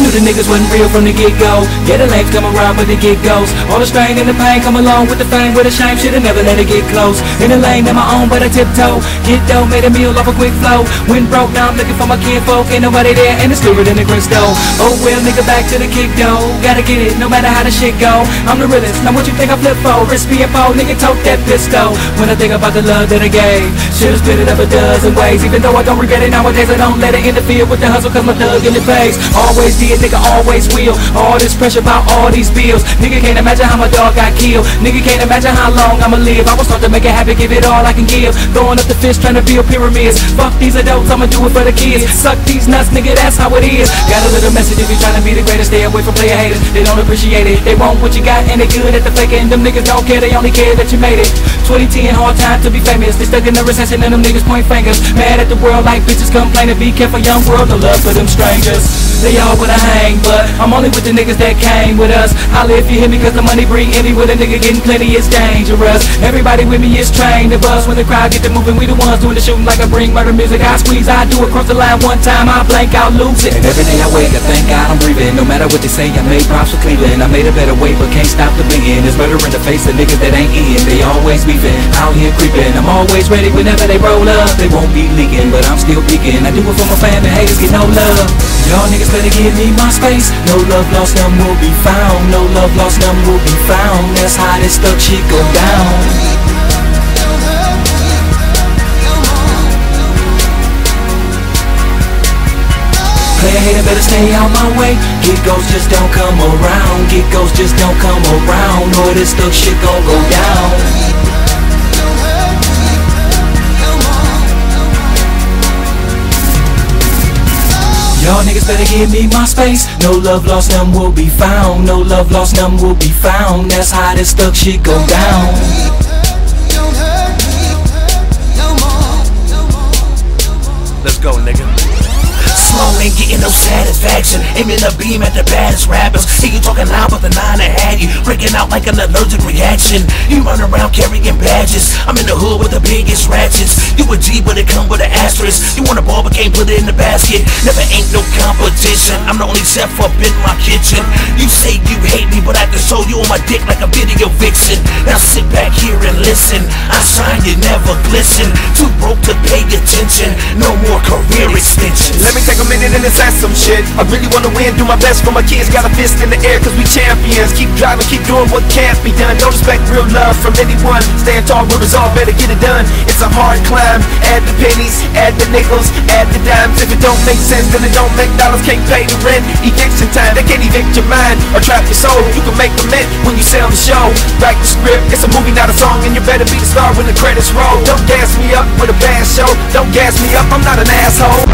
knew the niggas wasn't real from the get-go. Yeah, the lanes come around, but the get goes All the strain and the pain come along with the fame With the shame, should've never let it get close. In the lane, in my own, but I tiptoe. Get dough, made a meal off a quick flow. Went broke, now I'm looking for my kinfolk Ain't nobody there, and it's clearer than the crystal Oh well, nigga, back to the kick, though. Gotta get it, no matter how the shit go. I'm the realest, now what you think I flip for? Wrist being foe, nigga, tote that pistol. When I think about the love that I gave Should've split it up a dozen ways. Even though I don't regret it nowadays I don't let it interfere with the hustle Cause my thug in the face. Always did, nigga, always will. All this pressure about all these bills. Nigga can't imagine how my dog got killed. Nigga can't imagine how long I'ma live. I will start to make it happen, give it all I can give. Throwing up the fist, trying to build pyramids. Fuck these adults, I'ma do it for the kids. Suck these nuts, nigga, that's how it is. Got a little message if you trying to be the greatest. Stay away from player haters, they don't appreciate it. They want what you got and they good at the faking Them niggas don't care, they only care that you made it. 2010, hard time to be famous. They stuck in the recession and them niggas point fingers. Mad at the world like bitches complaining. Be careful, young world, no love for them strangers They all wanna hang, but I'm only with the niggas that came with us. Holla if you hear me cause the money bring any With a nigga getting plenty, it's dangerous. Everybody with me is trained to bust When the crowd get to moving, we the ones doing the shooting Like I bring murder music, I squeeze, I do it Cross the line one time, I blank out, lose it. And every day I wake, I thank God I'm breathing. No matter what they say, I made props for Cleveland. I made a better way, but can't stop the bleeding. It's murder in the face of niggas that ain't in. They always beefing, out here creeping. I'm always ready whenever they roll up. They won't be leaking, but I'm still peeking. I do it for my family, haters get no love. Y'all niggas better give me my space. No love lost, none will be found. No love lost, none will be found. That's how this stuck shit go down. Player better stay out my way. Get ghosts just don't come around. Get ghosts just don't come around. Or this stuck shit gon' go down better give me my space. No love lost, none will be found. No love lost, none will be found. That's how this stuck shit go down ain't getting no satisfaction. Aiming a beam at the baddest rappers. See you talking loud, but the nine that had you breaking out like an allergic reaction. You run around carrying badges. I'm in the hood with the biggest ratchets. You a G, but it come with an asterisk. You want a ball, but can't put it in the basket. Never ain't no competition. I'm the only chef up in my kitchen. You say you hate me, but I can show you on my dick like a video vixen. Now sit back here and listen. I shine, you never glisten. Too broke to pay attention. No more career extensions. Let me take a minute and assess some shit. I really wanna win, do my best for my kids Got a fist in the air cause we champions. Keep driving, keep doing what can't be done. No respect, real love from anyone. Stand tall, we'll resolve, better get it done. It's a hard climb, add the pennies Add the nickels, add the dimes. If it don't make sense, then it don't make dollars. Can't pay the rent, eviction time They can't evict your mind or trap your soul. You can make a mint when you sell the show. Write the script, it's a movie not a song And you better be the star when the credits roll. Don't gas me up with a bad show. Don't gas me up, I'm not an asshole